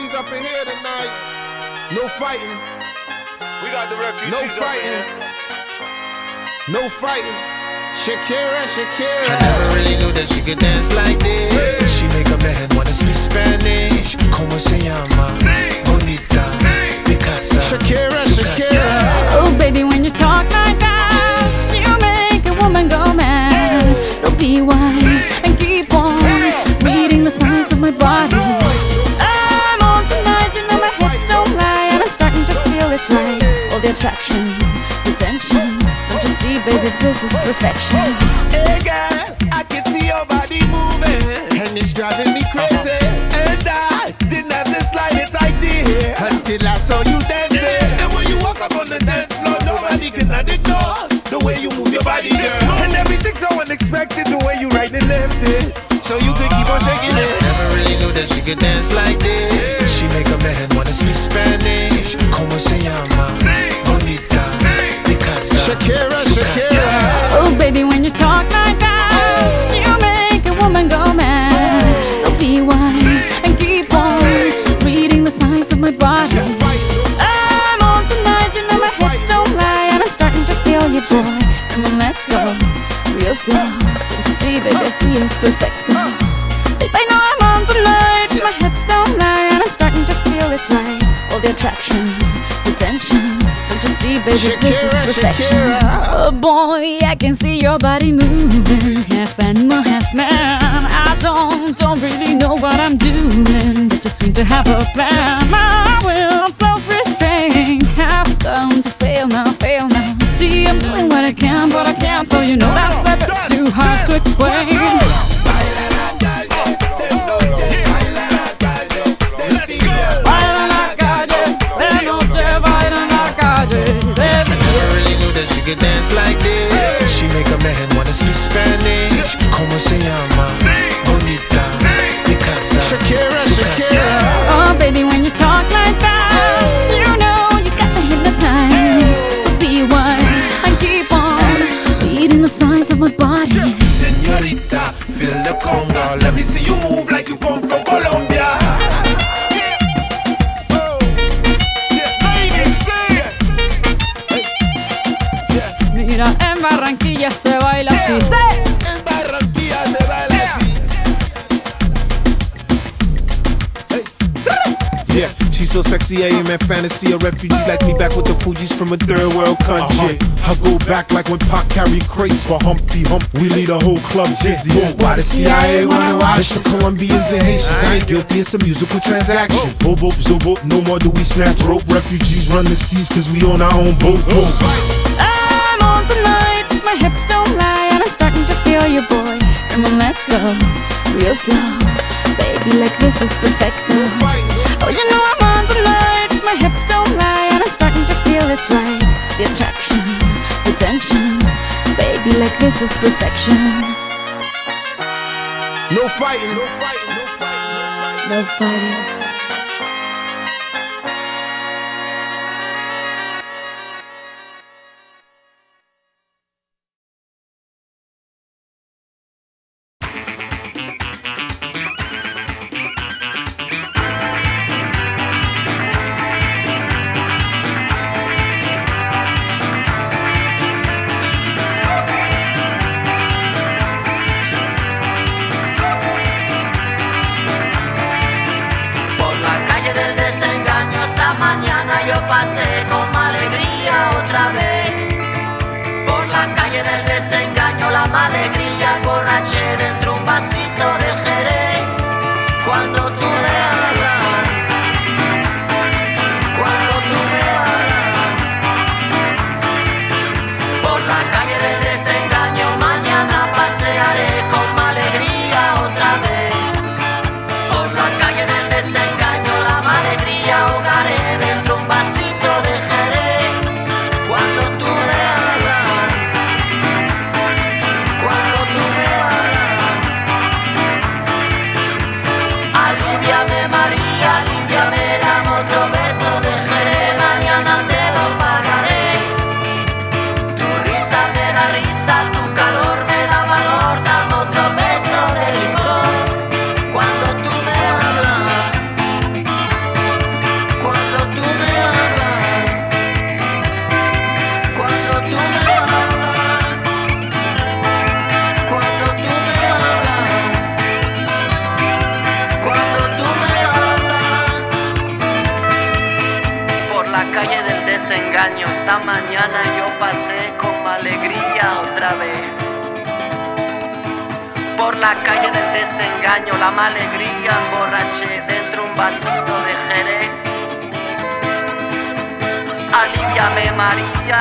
ladies up in here tonight. No fighting. We got the refugees No fighting. No fighting. Shakira, Shakira. I never really knew that she could dance like this. Attraction, the tension. Don't you see, baby, this is perfection. Hey girl, I can see your body moving. And it's driving me crazy. And I didn't have the slightest idea. Until I saw you dancing. And when you walk up on the dance floor, nobody can ignore the way you move your body, girl. And everything's so unexpected, the way you right and left it. So you could keep on shaking it. Never really knew that she could dance like this. See, baby, I see it's perfect. Babe, I know I'm on tonight, my hips don't lie, and I'm starting to feel it's right. All the attraction, the tension. Don't you see, baby, this is Shakira, perfection. Shakira. Oh boy, I can see your body moving, half animal, half man. I don't, don't really know what I'm doing, but just seem to have a plan. My will, self-restraint, have come to fail now, fail now. See, I'm doing what I can, but I can't, so you know bit too hard to explain. She could dance like this. She make a man wanna speak Spanish. Como se llama? Let me see you move like you come from Colombia. Mira, en Barranquilla se baila así. She's so sexy, I am in fantasy. A refugee like me back with the Fugees from a third world country. Uh-huh. I go back like when Pac carried crates for Humpty Hump. We lead a whole club dizzy. Why the CIA wanna watch the Colombians and Haitians? I ain't guilty, it's a musical transaction. Oh. Boop, boop, zoop, boop, no more do we snatch rope. Refugees run the seas cause we own our own boat. boat. I'm on tonight, my hips don't lie, and I'm starting to feel you, boy. Come on, let's go, real slow. Baby, like this is perfecto. It's right. The attraction, the tension. Baby, like this is perfection. No fighting. No fighting. No fighting. No fighting. desengaño. Esta cuando tú me hablas. Mañana yo pasé con alegría otra vez. Por la calle del desengaño, la alegría emborraché dentro un vasito de jerez. Aliviame María,